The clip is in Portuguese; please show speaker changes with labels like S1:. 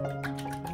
S1: Música